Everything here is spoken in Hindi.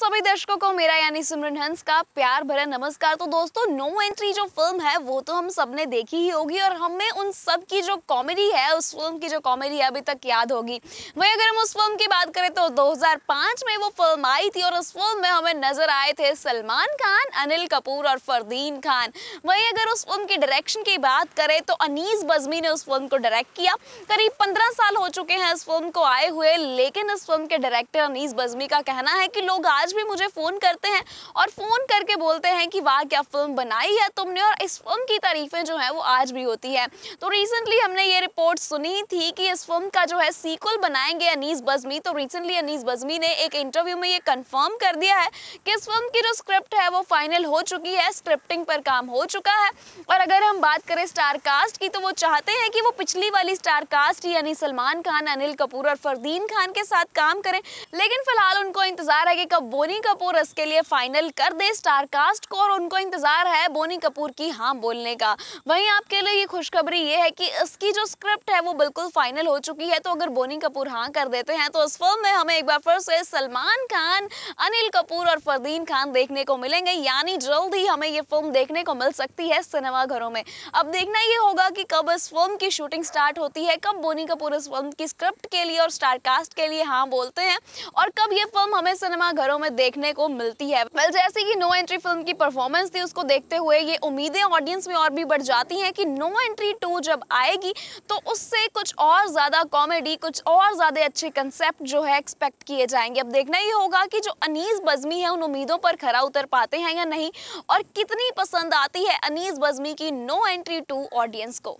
सभी दर्शकों को मेरा यानी सिमरन हंस का प्यार भरा नमस्कार। तो दोस्तों नो एंट्री जो फ़िल्म है, वो तो हम सबने देखी ही होगी और हमें उन सब की जो कॉमेडी है, उस फ़िल्म की जो कॉमेडी है, अभी तक याद होगी। वही अगर हम उस फ़िल्म की बात करें तो 2005 में वो फ़िल्म आई थी और उस फ़िल्म में हमें नज़र आए थे सलमान खान, अनिल कपूर और फरदीन खान। वही अगर उस फ़िल्म की डायरेक्शन की बात करें तो अनीस बजमी ने उस फ़िल्म को डायरेक्ट किया। करीब पंद्रह साल हो चुके हैं इस फ़िल्म को आए हुए, लेकिन इस फ़िल्म के डायरेक्टर अनीस बजमी का कहना है कि लोग आज भी मुझे फ़ोन करते हैं और फ़ोन करके बोलते हैं कि, वाह, क्या फ़िल्म बनाई है तुमने? और इस फ़िल्म की तारीफ़ें जो है वो आज भी होती है। तो रिसेंटली हमने ये रिपोर्ट सुनी थी कि इस फ़िल्म का जो है सीक्वल बनाएँगे अनीस बजमी। तो रिसेंटली अनीस बजमी ने एक इंटरव्यू में ये कंफर्म कर दिया है कि इस फ़िल्म की जो स्क्रिप्ट है वो फाइनल हो चुकी है स्क्रिप्टिंग पर काम हो चुका है। और अगर हम बात करें स्टार कास्ट की तो वो चाहते हैं कि वो पिछली वाली स्टार कास्ट यानी सलमान खान, अनिल कपूर और फरदीन खान के साथ काम करें। लेकिन फ़िलहाल उनको इंतज़ार है कि कब बोनी कपूर इसके लिए फाइनल कर दे स्टार कास्ट को और उनको इंतज़ार है बोनी कपूर की हाँ बोलने का। वहीं आपके लिए ये खुशखबरी ये है कि इसकी जो स्क्रिप्ट है वो बिल्कुल फाइनल हो चुकी है तो अगर बोनी कपूर हाँ कर देते हैं तो इस फ़िल्म में हमें एक बार फिर से सलमान खान, अनिल कपूर और फरदीन खान देखने को मिलेंगे। यानी जल्द ही हमें ये फ़िल्म देखने को मिल सकती है सिनेमा घरों में। अब देखना ये होगा कि कब इस फ़िल्म की शूटिंग स्टार्ट होती है, कब बोनी कपूर इस फ़िल्म की स्क्रिप्ट के लिए और स्टार कास्ट के लिए हाँ बोलते हैं, और कब ये फ़िल्म हमें सिनेमा घरों में देखने को मिलती है। वेल जैसे कि नो एंट्री फ़िल्म की परफॉर्मेंस थी, उसको देखते हुए ये उम्मीदें ऑडियंस में और भी बढ़ जाती हैं कि नो एंट्री टू जब आएगी तो उससे कुछ और ज़्यादा कॉमेडी कुछ और ज़्यादा अच्छे कंसेप्ट जो है एक्सपेक्ट किए जाएँगे। अब देखना ही होगा कि जो अनीस बजमी है, उन उम्मीदों पर खरा उतर पाते हैं या नहीं, और कितनी पसंद आती है अनीस बजमी की नो एंट्री टू ऑडियंस को।